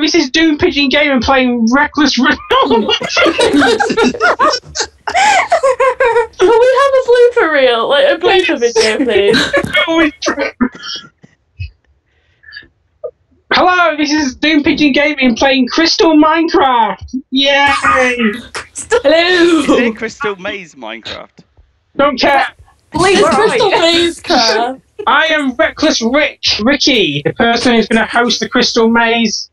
this is Doom Pigeon Gamer playing Reckless. Re- Can we have a blooper reel? Like a blooper video, please. Hello, this is Doom Pigeon Gaming playing Crystal Minecraft. Yay! Is Hello! it Crystal Maze Minecraft? Don't care. It's Crystal Maze Craft. I am Reckless Rich, Ricky, the person who's going to host the Crystal Maze,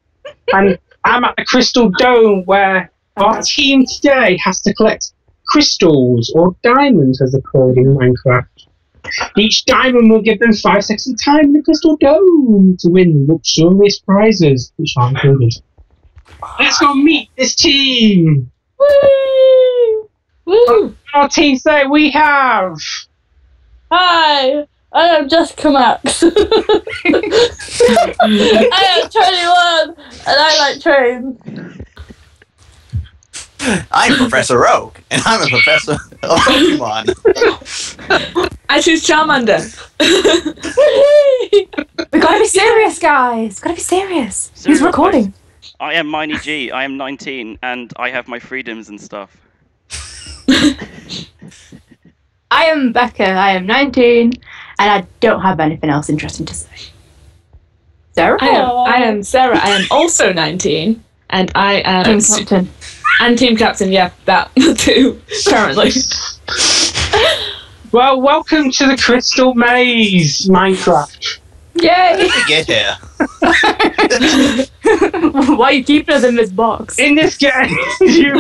and I'm at the Crystal Dome where our team today has to collect crystals or diamonds, as they're called in Minecraft. Each diamond will give them five seconds of time in the Crystal Dome to win luxurious prizes, which are included. Let's go meet this team. Woo! Woo! Our team today we have Hi! I am Jessica Max. I am 21 and I like trains. I'm Professor Oak, and I'm a professor of Pokemon. I choose Charmander. We gotta be serious, guys. Gotta be serious. He's Serious, recording. I am Miney G. I am 19 and I have my freedoms and stuff. I am Becca. I am 19, and I don't have anything else interesting to say. Sarah? I am, I am Sarah. I am also 19, and I am Team Captain. and team captain. Yeah, that too. Currently, well, welcome to the Crystal Maze Minecraft. Yay! Get here. Why are you keeping us in this box? In this game, you,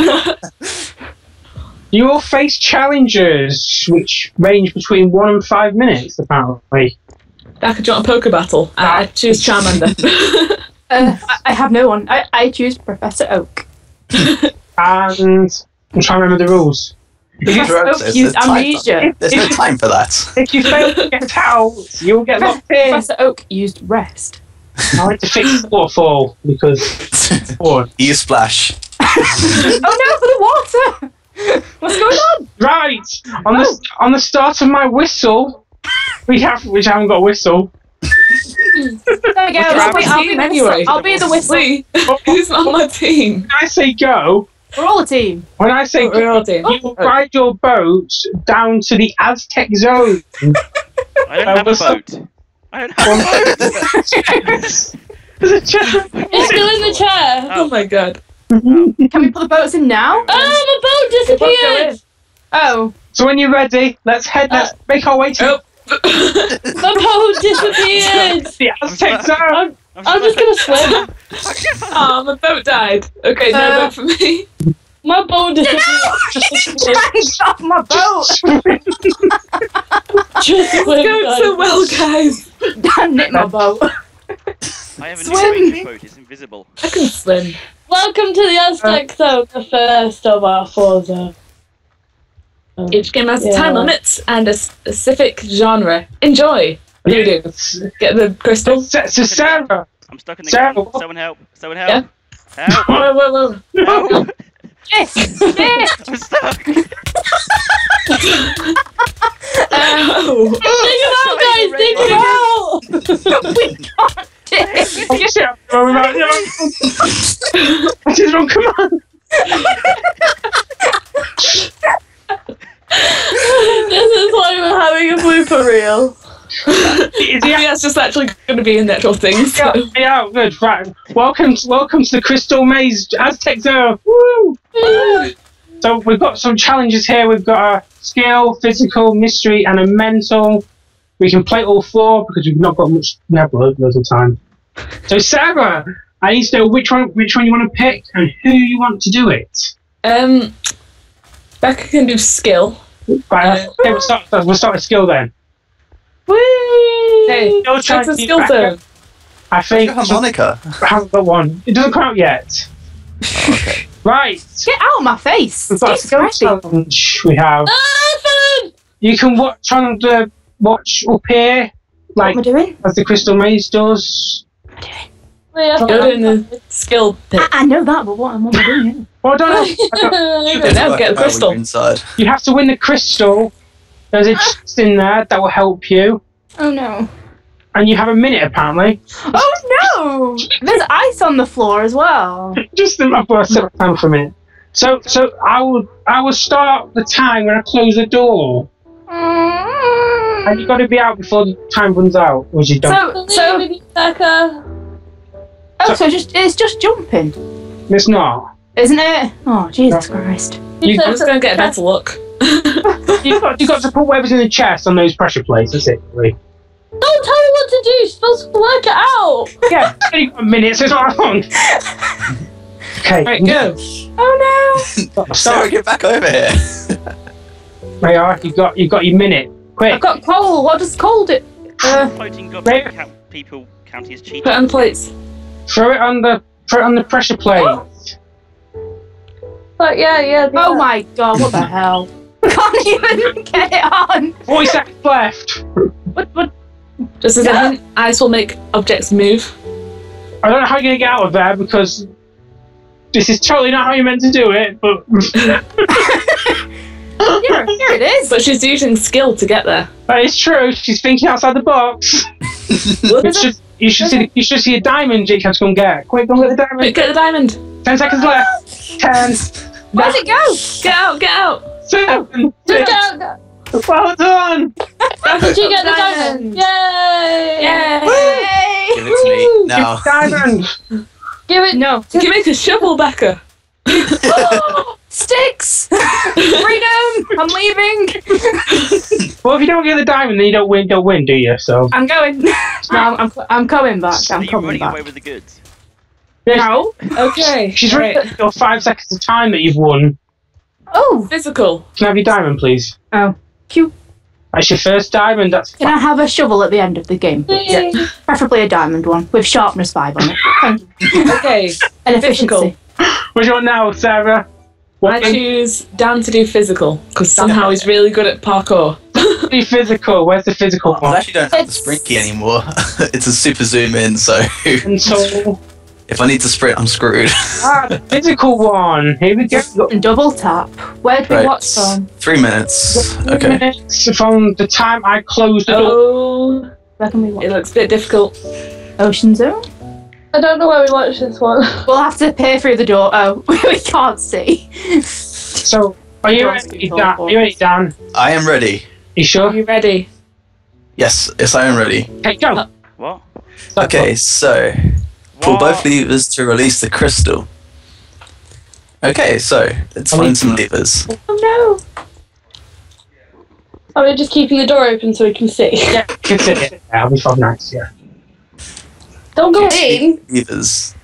you will face challenges which range between one and five minutes, apparently. that could join a poker battle. I, I choose Charmander. Uh, I, I have no one. I, I choose Professor Oak. And I'm trying to remember the rules. Professor Oak Oak says used there's for- amnesia. There's no time for that. If you fail to get out, you'll get locked in. Professor Oak used rest. I went to fix the waterfall because bored. you splash. oh no, for the water! What's going on? Right on the on the start of my whistle, we have which I haven't got a whistle. There we go. I'll be, I'll be the anyway? whistle. I'll be the whistle. Who's on my team? When I say go, We're all a team. when I say Oh, we're go, all team. you will ride your boat down to the Aztec zone. I don't Uh, have a what's up? boat. I don't have a boat. There's a chair. It's still in the chair. Oh my god. Mm-hmm. Can we put the boats in now? Oh, the boat disappeared! Oh. So when you're ready, let's head. Let's uh, make our way to Oh. The boat disappeared! the Aztec zone. I'm, I'm, I'm just gonna swim. Ah, oh, my boat died. Okay, no Uh, boat for me. My boat disappeared. off my boat! Just swim, It's Going guys. so well, guys. Damn it, my boat. I have an Swim. strange boat. It's invisible. I can swim. Welcome to the Aztec Zone, the first of our four zones. Um, Each game has Yeah. time limits and a specific genre. Enjoy. What do you do? Get the crystal? so Sarah, I'm stuck in the Sarah, ground. what- Someone help. Someone help. Help. Whoa, whoa, whoa. help. Yes! Yes! I'm stuck. Oh. Dig it out, guys! Dig it out! we can't do it. I guess yeah. I just wrong. Come on. this is why we're having a blooper reel. Is I he that's just actually going to be a natural thing. So. Yeah, yeah, good. Right. Welcome, welcome to the Crystal Maze Aztec Zone. Woo! So we've got some challenges here. We've got a skill, physical, mystery, and a mental. We can play all four because we've not got much. We have loads loads of time. So Sarah, I need to know which one, which one you want to pick and who you want to do it. Um, Becca can do skill. Right. Uh, okay, we'll start. We'll start with skill then. Hey, Still trying that's a to skill keep- zone. I think harmonica. I haven't got one. It doesn't come out yet. okay. Right. Get out of my face. We've got a It's skill challenge. We have. Ah, you can watch uh, on the watch up here, like What like am I doing? as the Crystal Maze does. Yeah. You're doing the skill pit. I, I know that, but what am I doing? Well, I don't know. I don't- don't know, get a crystal. Inside. you have to win the crystal. There's a chest in there that will help you, Oh no. and you have a minute apparently. Oh no! There's ice on the floor as well. Just I've got to set a time for a minute. So, so I will, I will start the time when I close the door, and you've got to be out before the time runs out, or you don't. So, so, Maybe Becca. oh, so just it's just jumping, it's not. isn't it? Oh, Jesus Christ! You- I'm just gonna get a better look. You've got, you've got to put whatever's in the chest on those pressure plates. That's it. Really. Don't tell me what to do. You're supposed to work it out. Yeah, only got a minute, so it's not long. Okay, Right, go. Oh no! Sorry, get back over here. There you are. You've got, you've got your minute. No! Quick. I've got coal. What does coal do? Uh, Floating goblin Maybe- count people count as cheating. Put on the plates. Throw it on the, throw it on the pressure plate. But yeah, yeah. oh my God! What the hell? Can't even get it on. Forty seconds left. What? What? Just as a hint, ice will make objects move. I don't know how you're gonna get out of there because this is totally not how you're meant to do it. But Here, here it is. But she's using skill to get there. that is true. She's thinking outside the box. You should, you should see, the, you should see a diamond. Jake has to go and get. Quick, go get the Quick, diamond. get the diamond. Ten seconds left. Ten, Where'd it go? Get out, get out. seven, Just six. go, go. Well done. Did you get the Diamond. diamond? Yay! Yay! Give it to me now. Diamond. Give it. No. Give, can make a shovel, Becca. Oh! Sticks! Freedom! I'm leaving! Well, if you don't get the diamond, then you don't win. Don't win, do you? So I'm going. No, I'm, I'm, I'm coming back. Are I'm you coming running away with the goods? No. Okay. she's right. right. Your five seconds of time that you've won. Oh, Physical. Can I have your diamond, please? Oh. Cute. That's your first diamond. That's can I have a shovel at the end of the game? please? Preferably a diamond one with sharpness 5 on it. Thank you. Okay. And Physical. efficiency. What do you want now, Sarah? I What choose Dan to do physical because somehow he's really good at parkour. be physical? Where's the physical part? I actually don't have the It's- sprint key anymore. it's a super zoom in, so And if I need to sprint, I'm screwed. ah, the physical one. Here we go. And double tap. Where did we Right. watch from? Three minutes. Okay. Minutes From the time I closed the door. Oh, Where can we it looks a bit difficult. Ocean Zone? I don't know where we watched this one. We'll have to peer through the door. Oh, we can't see. So, are you ready, Dan? Are you ready, Dan? I am ready. You Are sure? you ready? Yes, yes, I am ready. Okay, go. Uh, what? Okay, so pull What? both levers to release the crystal. Okay, so let's I mean- find some levers. Oh no! Are we just keeping the door open so we can see? Yeah, you can sit it. Yeah, I'll be five nights. Yeah. Don't go Okay. in. Levers.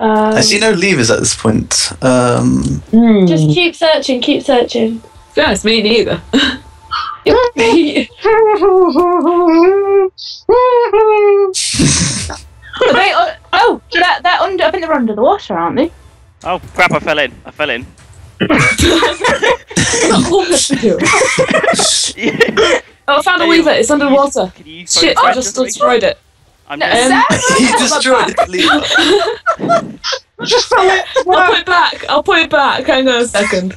Um, I see no levers at this point. Um, Hmm. Just keep searching. Keep searching. To be me neither. Are they, uh, oh, they're, they're under. I think they're under the water, aren't they? Oh crap! I fell in. I fell in. oh, I found a weaver. It's under the water. Shit, I just this for me? destroyed it. I'm No, just- you destroyed the lever. Just fell it. I'll put it back. I'll put it back. Hang on a second.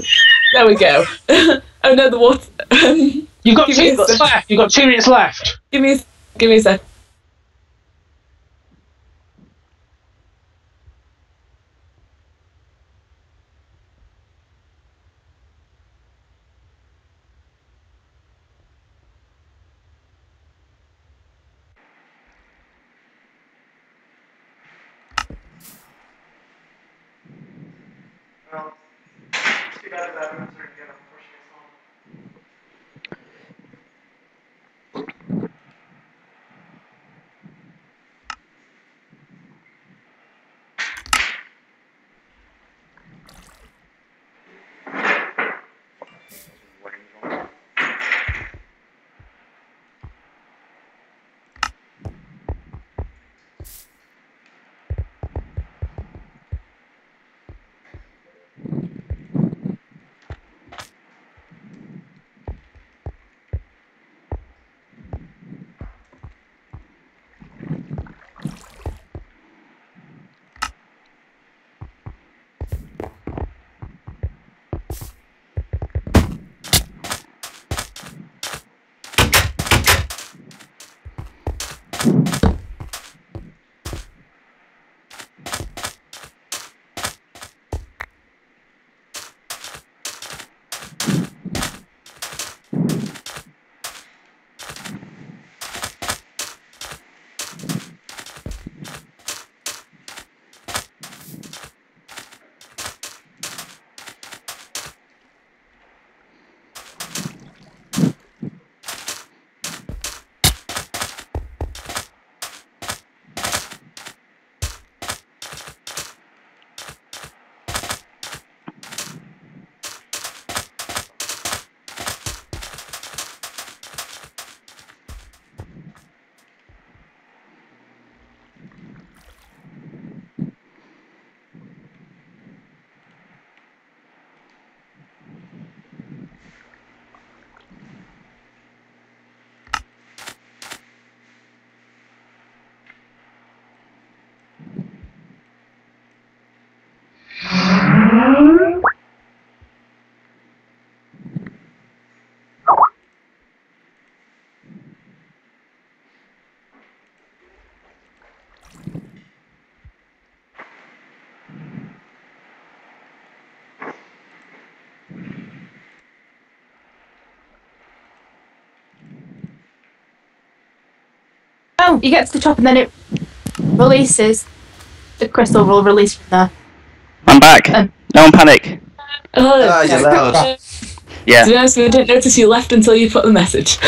There we go. oh no, the water. Um, You've got two minutes left. You've got two minutes left. give me, a, give me a sec. Oh, you get to the top and then it releases. The crystal will release from there. I'm back. Um, no one panic. Oh, Ah, you're loud. Yeah. To be honest, we didn't notice you left until you put the message.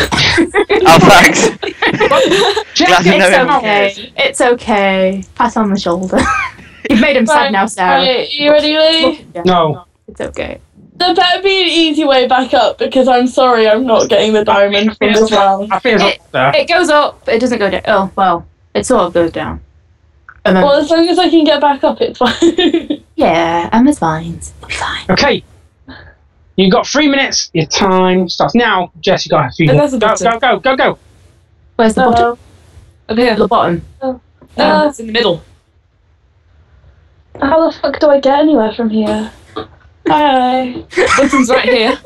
Oh, thanks. Glad to know It's him. okay. It's okay. Pat on the shoulder. You've made him sad now, Sarah. Right, you ready, Lee? Yeah, No. It's okay. There better be an easy way back up because I'm sorry I'm not getting the diamond from this round. I think it's up there. It goes up, it doesn't go down. Oh, well, it sort of goes down. And then, Well, as long as I can get back up, it's fine. yeah, Emma's fine. We'll be fine. Okay. You've got three minutes. Your time starts now. Jess, you got a few And more. there's a Go, button. go, go, go, go. Where's the bottom? Up here. The bottom. No, Uh, it's in the middle. How the fuck do I get anywhere from here? Hi. Button's right here.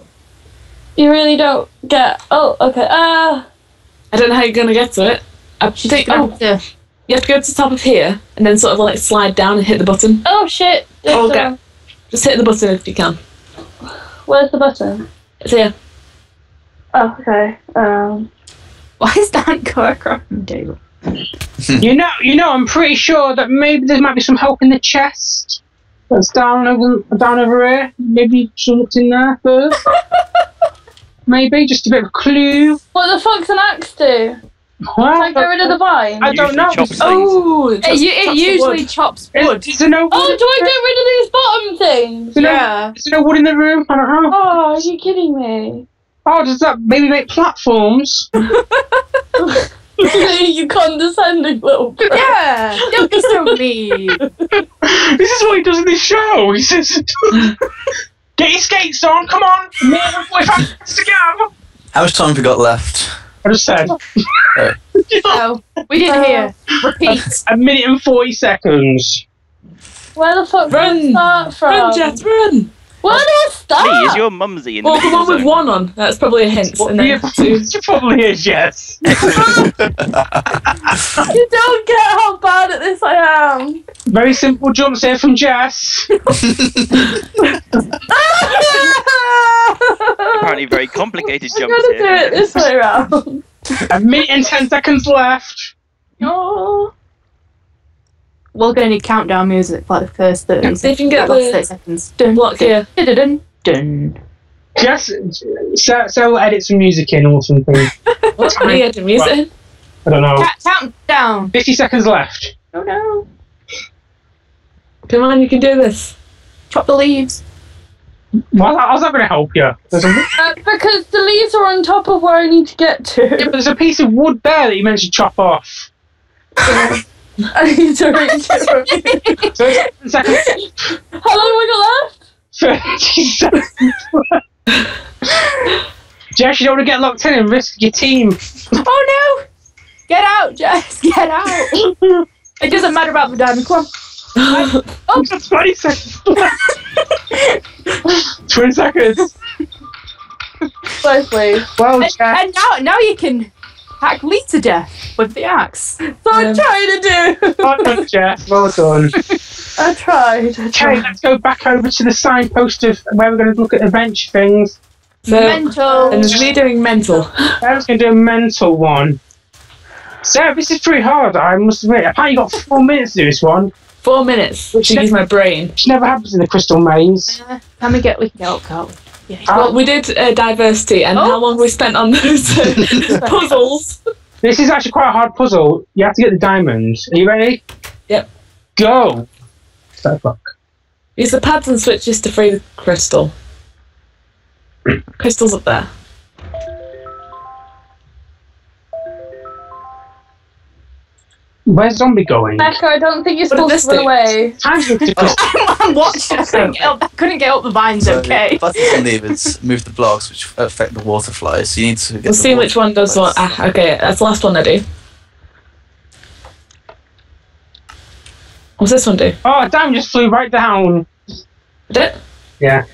You really don't get. Oh, okay. Uh, I don't know how you're gonna get to it. I She's think gonna oh, have to. you have to go to the top of here and then sort of like slide down and hit the button. oh shit. It's, Okay. uh, Just hit the button if you can. where's the button? It's here. Oh, okay. Um, Why is that go across the table? You know, you know. I'm pretty sure that maybe there might be some help in the chest. That's down over, down over here. Maybe some looked in there first. maybe just a bit of a clue. what the fuck's an axe do? Well, Can I get rid of the vine? I don't know. chops things. Oh, it, It, just it chops usually wood. chops wood. is there no oh, wood? Oh, do I get rid of these bottom things? Is there, no, Yeah. is there no wood in the room? I don't know. Oh, are you kidding me? Oh, does that maybe make platforms? you condescending little prick. Yeah, don't be so mean. this is what he does in this show. He says, "Get your skates on, come on, more than forty-five minutes to go." How much time have we got left? I just said No, oh, we didn't hear. Uh, Repeat. a minute and forty seconds. Where the fuck Run. did I start from? Run, Jet, run! Where did I start? Lee, is your mumsy in the Well, the middle one with zone? one on. That's probably a hint. Well, And then two. she probably is. Yes. You don't get how bad at this I am. Very simple jumps here from Jess. Apparently, very complicated jumps I'm jumps gonna do here. it this way around. a minute and ten seconds left. Oh. We're gonna need countdown music like the first 30 See if you can get the 30 seconds. Dun, block here. Dun, dun, dun. Jess, so, so we'll edit some music in or something. What? Are you getting music? I don't know. Ca- Countdown. Fifty seconds left. Oh no. Come on, you can do this. Chop the leaves. Well, how's that going to help you? A, Uh, because the leaves are on top of where I need to get to. yeah, but to. there's a piece of wood there that you meant to chop off. I need to reach it. So it's seven. How long have I got left? 30 seconds. Jess, you don't want to get locked in and risk your team. Oh no! Get out, Jess. Get out. it doesn't matter about the diamond. Come on. Oh, 20 seconds. 20 seconds. Precisely. Well, And, Jess. and now, now you can hack Lee to death with the axe. That's So I'm Um, trying to do. Well done, Jess. Well done. I tried. I Okay, let's go back over to the signpost of where we're going to look at adventure things. So, Mental. and there's me doing mental. Sarah's going to do a mental one. Sarah, this is pretty hard, I must admit. Apparently, you got four minutes to do this one, Four minutes Which to use my brain. which never happens in the Crystal Maze. Uh, can we get we can get up, can't we? Yeah. Um, Well, we did uh, diversity, and Oh. how long we spent on those uh, puzzles. This is actually quite a hard puzzle. You have to get the diamonds. Are you ready? Yep. Go! So fuck. Use the pads and switches to free the crystal. Crystal's up there. Where's zombie going? Becca, I don't think you're What supposed to this run away. Time to the. I'm watching. I couldn't get up, I couldn't get up the vines. So okay. Buttons and levers move the blocks which affect the water flies. So you need to get We'll see which one does flies. what. Ah, okay, that's the last one I do. What's this one do? Oh, damn, just flew right down. Did it? Yeah.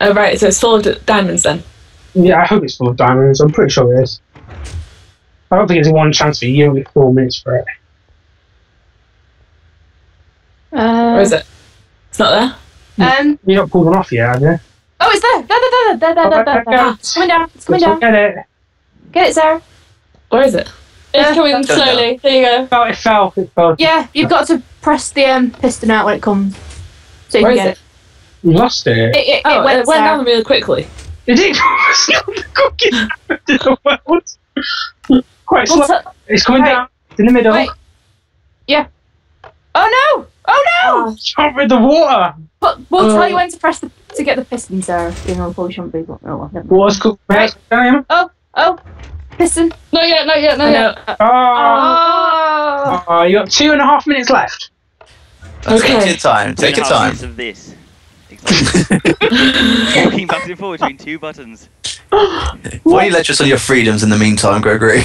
Oh, right, so it's full of diamonds then. Yeah, I hope it's full of diamonds. I'm pretty sure it is. I don't think it's a one chance for you. You only get four minutes for it. Where is it? It's not there. Um. You not pulled one off yet, have you? Oh, it's there. There, there, there, there, there, there, there, there. It's coming down. It's coming down. Get it. Get it, Sarah. Where is it? It's Yeah. coming slowly. There you go. Oh, it fell. It fell. Yeah, you've got to press the um, piston out when it comes. So you Where can is get it? You lost it. it. It, it, Oh, it went, it went down really quickly. Is it? it's not the quickest in the world. Quite slow. What's? It's coming Wait. down. It's in the middle. Wait. Oh no! Oh no! Oh, Jump with the water. But we'll Oh. tell you oh. when to press the to get the piston, Sarah. You know, probably shouldn't be. But, oh, well, never mind. Water's cooked. Right. Right. Oh, oh, piston. Not yet. Not yet. Not I yet. know. Oh. Oh. oh, you got two and a half minutes left. Okay. Take your time. Take your and a half time. Of this. Exactly. Walking back and forth between two buttons. Why don't you lecture us on your freedoms in the meantime, Gregory?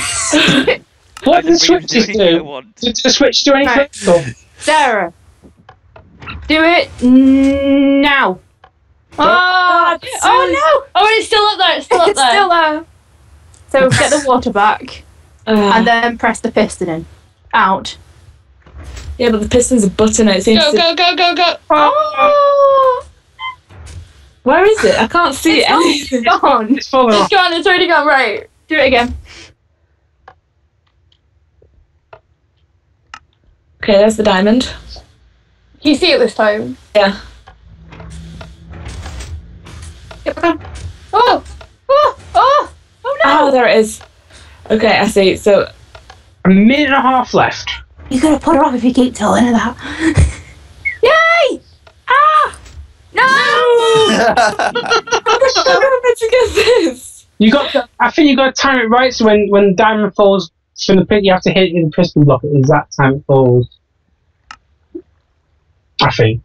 What I do the just switches do do? Did the switch do anything? Right. Sarah. Do it now. Oh, oh Oh, it's still up there. It's still up It's there. still there. So get the water back Uh, and then press the piston in. Out. yeah, but the piston's a button. It seems. Go, to... go, go, go, go. Oh! Where is it? I can't see It's it. anything. gone. It's falling It's off. gone. It's already gone. Right. Do it again. Okay, there's the diamond. Can you see it this time? Yeah. Get back on. Oh. Oh! Oh! Oh no! Oh, there it is. Okay, I see. So A minute and a half left. You're gonna put her off if you keep telling her that. Yay! Ah! No! How am I meant to get this? You got. To, I think you got to time it right. So when when diamond falls from the pit, you have to hit it with the piston block at the exact time it falls. I think.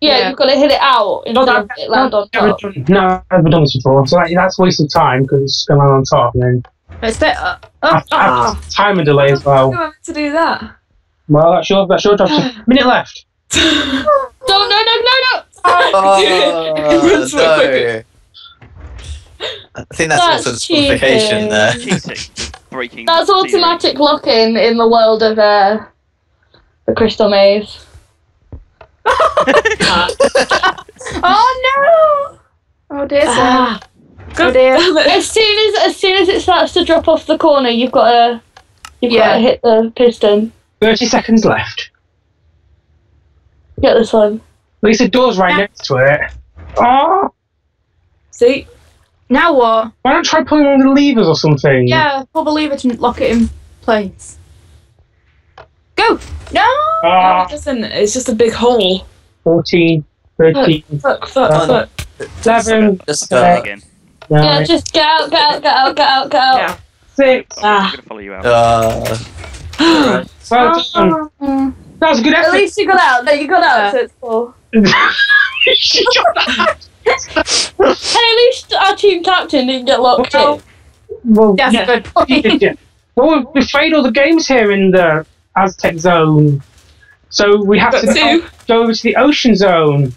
Yeah, Yeah. you've got to hit it out instead No, it land on Never top. done, no, I've never done this before. So that, that's a waste of time because it's going to land on top, and then It's bit. Uh, I oh, have, I timer delay as How well. am I meant to do that? Well, that's your that's your job. So, minute left. No, no, no, no, no. Oh, Runs so quick. no. I think that's, That's also simplification cheating. there. Breaking. That's the automatic lock-in in the world of uh, the Crystal Maze. oh no! Oh dear, Sarah. Ah, Oh dear. As soon as as soon as it starts to drop off the corner, you've got to you've got to hit the piston. Thirty seconds left. Get this one. At least the door's right next to it. Oh, see, Now what? why don't try pulling on the levers or something? Yeah, pull the lever to lock it in place. Go! No! Ah, it doesn't. It's just a big hole. 14, 13, Fuck, fuck, Um, fuck. 11, Just Okay. uh, Again. Yeah, just get out, get out, get out, get out, get out. Yeah. 6. I'm Ah. gonna follow you out. uh, Well done. That was a good At least you got out. No, you got out. So it's four. She got that. Hey, at least our team captain didn't get locked Well, in. well, That's yeah. a good point. yeah. Well, we've played all the games here in the Aztec zone. So we have Got to go over to the ocean zone.